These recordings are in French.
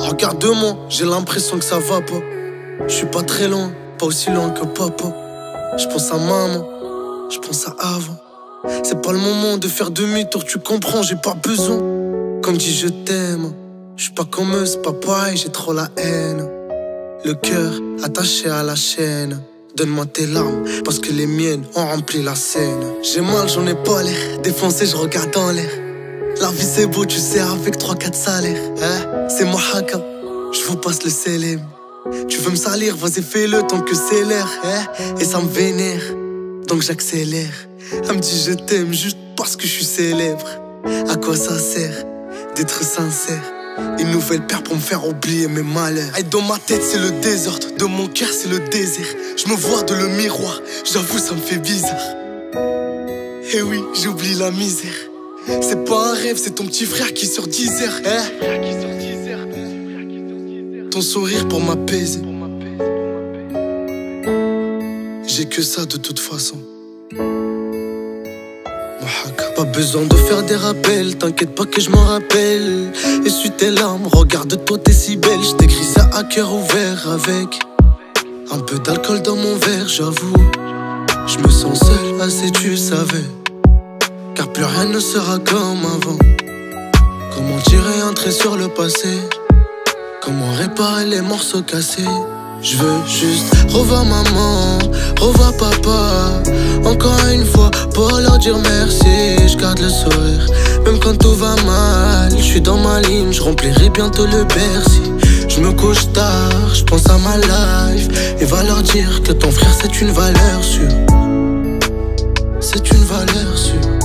Regarde-moi, j'ai l'impression que ça va pas. Je suis pas très loin, pas aussi loin que papa. Je pense à maman, je pense à avant. C'est pas le moment de faire demi-tour, tu comprends, j'ai pas besoin. Comme dit je t'aime, je suis pas comme eux, pas pareil, j'ai trop la haine. Le cœur attaché à la chaîne. Donne-moi tes larmes, parce que les miennes ont rempli la scène. J'ai mal, j'en ai pas l'air. Défoncé, je regarde en l'air. La vie c'est beau, tu sais, avec 3-4 salaires. Hein? C'est moi haka, je vous passe le célèbre. Tu veux me salir, vas-y fais-le tant que c'est l'air. Hein? Et ça me vénère, donc j'accélère. Elle me dit je t'aime juste parce que je suis célèbre. À quoi ça sert d'être sincère? Une nouvelle paire pour me faire oublier mes malheurs. Et dans ma tête, c'est le désordre. De mon cœur, c'est le désert. Je me vois dans le miroir. J'avoue, ça me fait bizarre. Et eh oui, j'oublie la misère. C'est pas un rêve, c'est ton petit frère qui sort 10 heures. Hein? Ton sourire pour m'apaiser. J'ai que ça de toute façon. Pas besoin de faire des rappels, t'inquiète pas que je m'en rappelle. Essuie tes larmes, regarde-toi, t'es si belle. Je t'écris ça à cœur ouvert avec un peu d'alcool dans mon verre, j'avoue. Je me sens seul, assez tu savais. Plus rien ne sera comme avant. Comment tirer un trait sur le passé? Comment réparer les morceaux cassés? Je veux juste revoir maman, revoir papa Encore une fois pour leur dire merci Je garde le sourire, même quand tout va mal Je suis dans ma ligne, je remplirai bientôt le Bercy Je me couche tard, je pense à ma life Et va leur dire que ton frère c'est une valeur sûre C'est une valeur sûre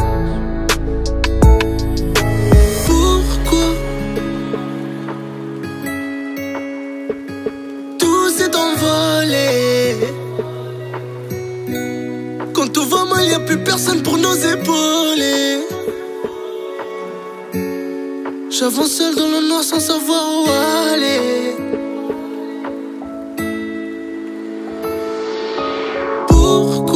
Quand tout va mal, y a plus personne pour nous épauler. J'avance seul dans le noir sans savoir où aller. Pourquoi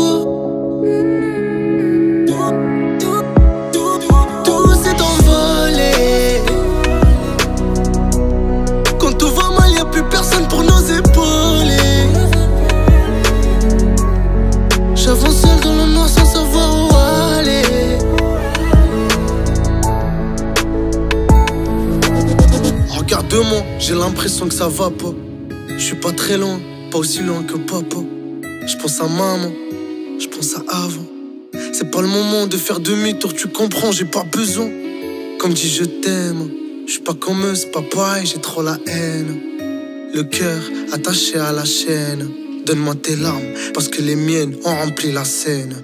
Regarde-moi, j'ai l'impression que ça va pas. Je suis pas très loin, pas aussi loin que papa. Je pense à maman, je pense à avant. C'est pas le moment de faire demi-tour, tu comprends, j'ai pas besoin. Comme dit je t'aime, je suis pas comme eux, c'est pas pareil, j'ai trop la haine. Le cœur attaché à la chaîne. Donne-moi tes larmes, parce que les miennes ont rempli la scène.